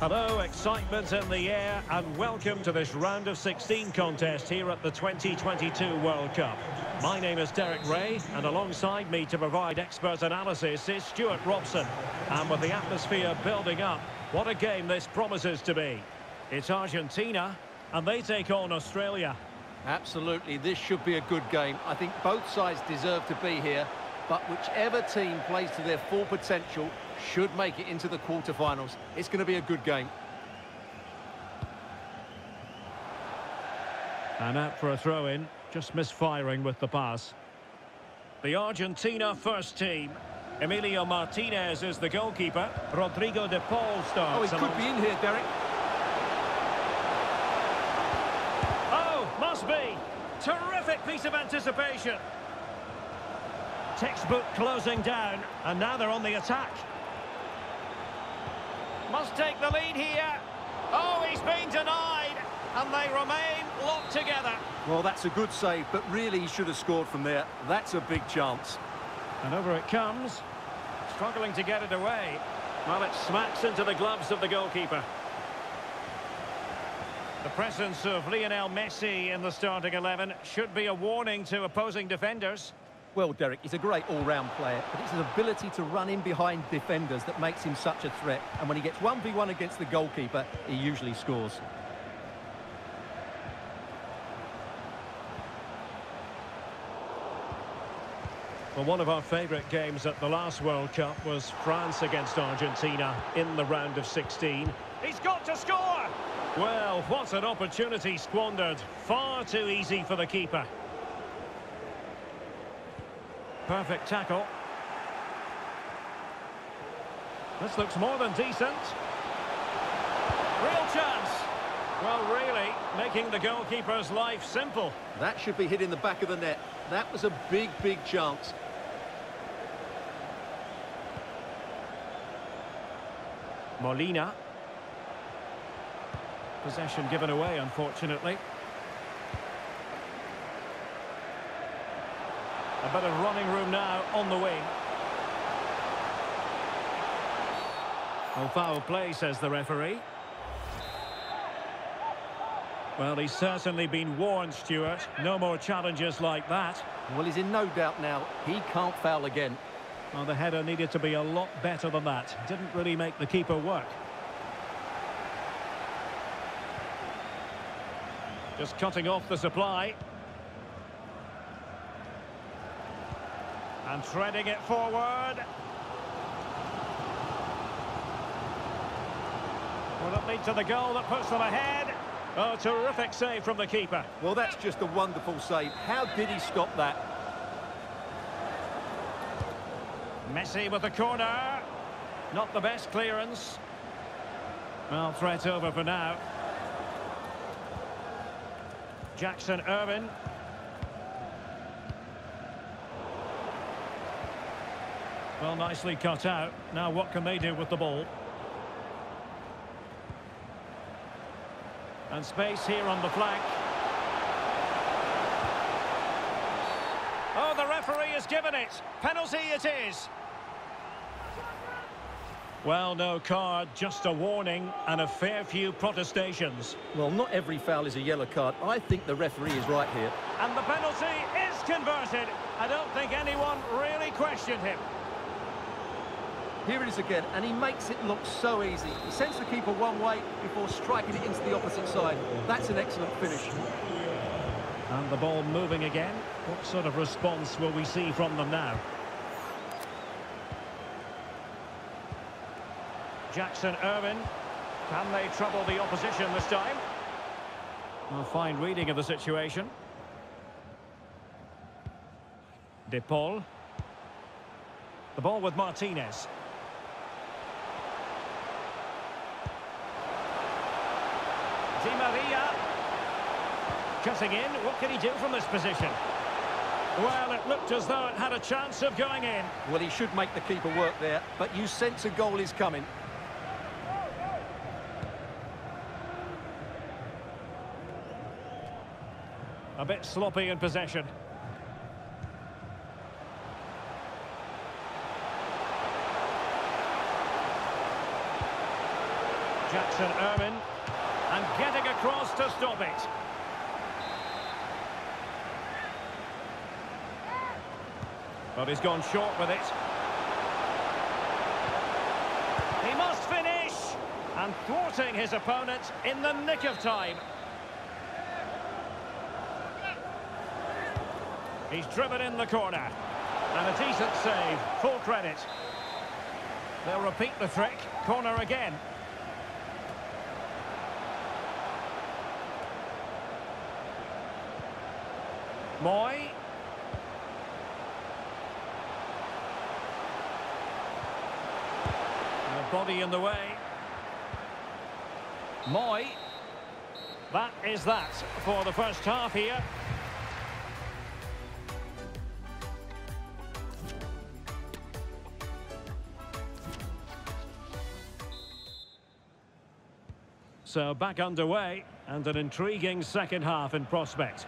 Hello, excitement in the air, and welcome to this round of 16 contest here at the 2022 World Cup. My name is Derek Ray, and alongside me to provide expert analysis is Stuart Robson. And with the atmosphere building up, what a game this promises to be. It's Argentina, and they take on Australia. Absolutely, this should be a good game. I think both sides deserve to be here, but whichever team plays to their full potential should make it into the quarterfinals. It's going to be a good game. And out for a throw-in, just misfiring with the pass. The Argentina first team. Emilio Martinez is the goalkeeper. Rodrigo de Paul starts. Oh, he could be in here, Derek. Oh, must be. Terrific piece of anticipation. Textbook closing down, and now they're on the attack. Must take the lead here. Oh, he's been denied. And they remain locked together. Well, that's a good save, but really he should have scored from there. That's a big chance. And over it comes. Struggling to get it away. Well, it smacks into the gloves of the goalkeeper. The presence of Lionel Messi in the starting 11 should be a warning to opposing defenders. Well, Derek, he's a great all-round player, but it's his ability to run in behind defenders that makes him such a threat. And when he gets 1v1 against the goalkeeper, he usually scores. Well, one of our favourite games at the last World Cup was France against Argentina in the round of 16. He's got to score! Well, what an opportunity squandered. Far too easy for the keeper. Perfect tackle. This looks more than decent. Real chance. Well, really, making the goalkeeper's life simple. That should be hit in the back of the net. That was a big, big chance. Molina. Possession given away, unfortunately. A bit of running room now on the wing. Well, foul play, says the referee. Well, he's certainly been warned, Stuart. No more challenges like that. Well, he's in no doubt now. He can't foul again. Well, the header needed to be a lot better than that. Didn't really make the keeper work. Just cutting off the supply. And threading it forward. Will it lead to the goal that puts them ahead? Oh, terrific save from the keeper. Well, that's just a wonderful save. How did he stop that? Messi with the corner. Not the best clearance. Well, threat over for now. Jackson Irvine. Well, nicely cut out. Now what can they do with the ball? And space here on the flank. Oh, the referee has given it. Penalty it is. Well, no card, just a warning and a fair few protestations. Well, not every foul is a yellow card. I think the referee is right here. And the penalty is converted. I don't think anyone really questioned him. Here it is again, and he makes it look so easy. He sends the keeper one way before striking it into the opposite side. That's an excellent finish. And the ball moving again. What sort of response will we see from them now? Jackson Irvine. Can they trouble the opposition this time? A fine reading of the situation. De Paul. The ball with Martinez. Di Maria. Cutting in. What can he do from this position? Well, it looked as though it had a chance of going in. Well, he should make the keeper work there, but you sense a goal is coming. A bit sloppy in possession. Jackson Irvine. Getting across to stop it. But he's gone short with it. He must finish! And thwarting his opponent in the nick of time. He's driven in the corner. And a decent save. Full credit. They'll repeat the trick. Corner again. Mooy. The body in the way. Mooy. That is that for the first half here. So back underway and an intriguing second half in prospect.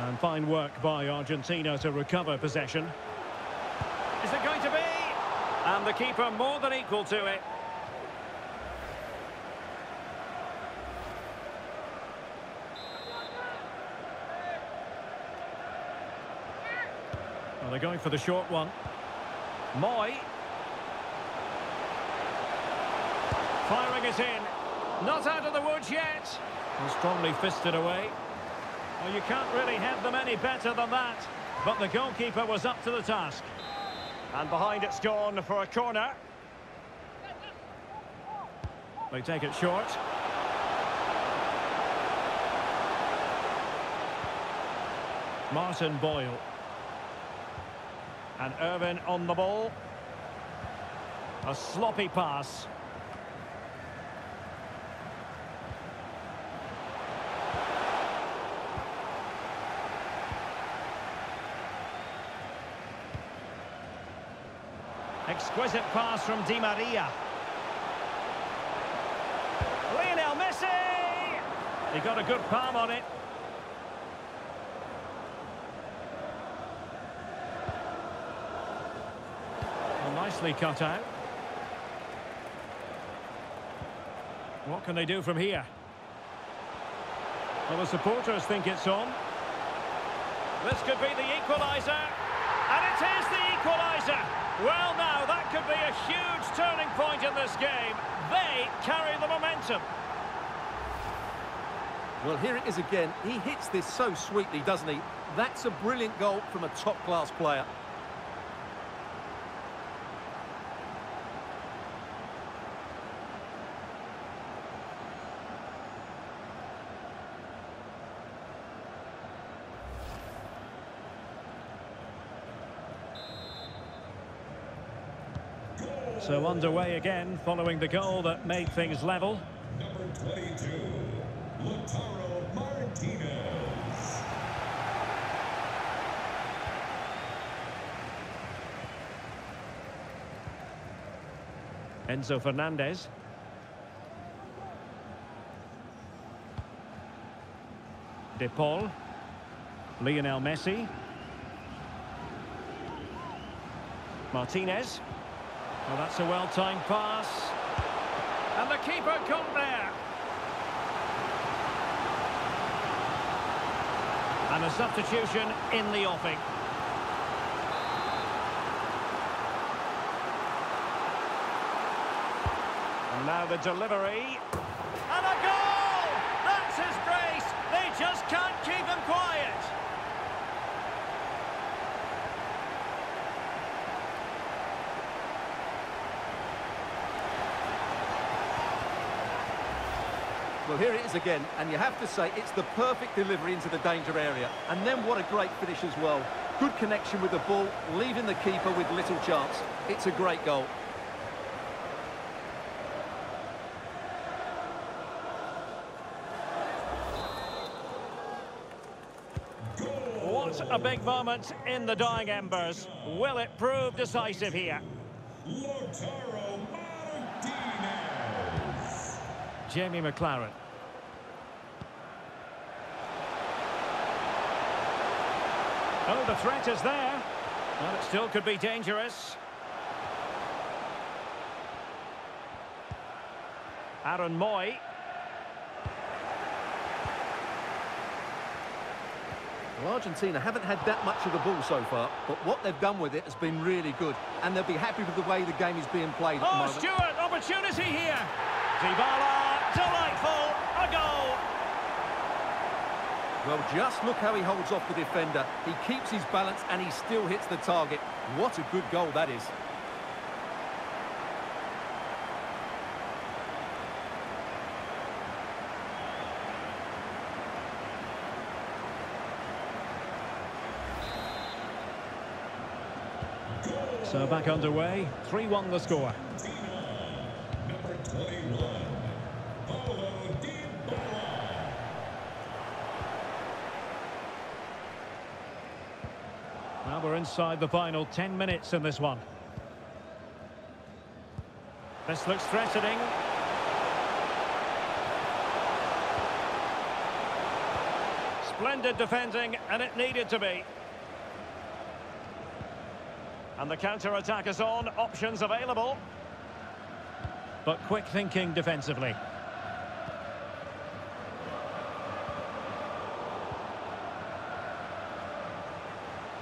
And fine work by Argentina to recover possession. Is it going to be? And the keeper more than equal to it. Well, they're going for the short one. Mooy. Firing it in. Not out of the woods yet. And strongly fisted away. Well, you can't really have them any better than that. But the goalkeeper was up to the task. And behind it's gone for a corner. They take it short. Martin Boyle. And Irvine on the ball. A sloppy pass. Exquisite pass from Di Maria. Lionel Messi! He got a good palm on it. Well, nicely cut out. What can they do from here? Well, the supporters think it's on. This could be the equaliser. And it is the equaliser. Well, now, that could be a huge turning point in this game. They carry the momentum. Well, here it is again. He hits this so sweetly, doesn't he? That's a brilliant goal from a top-class player. So underway again, following the goal that made things level. Number 22, Lautaro Martinez. Enzo Fernandez. De Paul. Lionel Messi. Martinez. Well, that's a well-timed pass. And the keeper got there. And a substitution in the offing. And now the delivery. And a goal! That's his brace. They just can't keep him quiet. Well, here it is again, and you have to say it's the perfect delivery into the danger area. And then what a great finish as well. Good connection with the ball, leaving the keeper with little chance. It's a great goal. What a big moment in the dying embers. Will it prove decisive here? Lautaro Martinez. Jamie Maclaren. Oh, the threat is there. Well, it still could be dangerous. Aaron Mooy. Well, Argentina haven't had that much of the ball so far, but what they've done with it has been really good, and they'll be happy with the way the game is being played at the Oh, moment. Stuart, opportunity here. Dybala, delightful, a goal. Well, just look how he holds off the defender. He keeps his balance and he still hits the target. What a good goal that is. So back underway, 3-1 the score. Number 21, Paulo Dybala. Now we're inside the final 10 minutes in this one. This looks threatening. Splendid defending, and it needed to be. And the counter-attack is on, options available. But quick thinking defensively.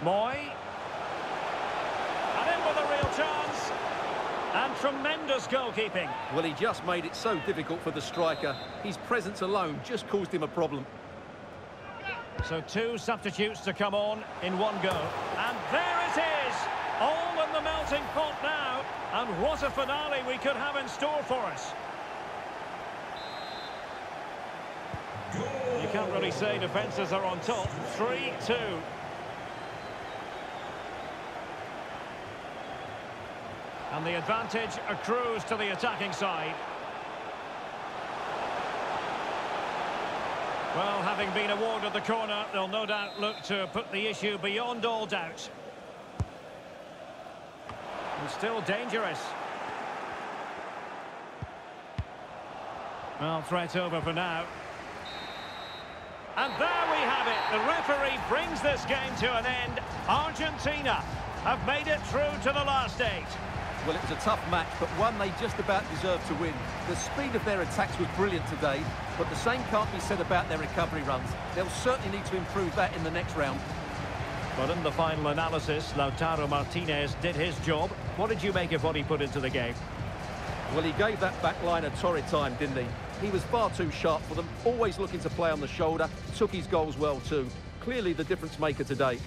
Mooy. And in with a real chance. And tremendous goalkeeping. Well, he just made it so difficult for the striker. His presence alone just caused him a problem. So two substitutes to come on in one go. And there it is! All in the melting pot now. And what a finale we could have in store for us. You can't really say defences are on top. 3-2. And the advantage accrues to the attacking side. Well, having been awarded the corner, they'll no doubt look to put the issue beyond all doubt. And still dangerous. Well, threat over for now. And there we have it. The referee brings this game to an end. Argentina have made it through to the last eight. Well, it was a tough match, but one they just about deserved to win. The speed of their attacks was brilliant today, but the same can't be said about their recovery runs. They'll certainly need to improve that in the next round. But in the final analysis, Lautaro Martinez did his job. What did you make of what he put into the game? Well, he gave that back line a torrid time, didn't he? He was far too sharp for them, always looking to play on the shoulder, took his goals well too. Clearly the difference maker today.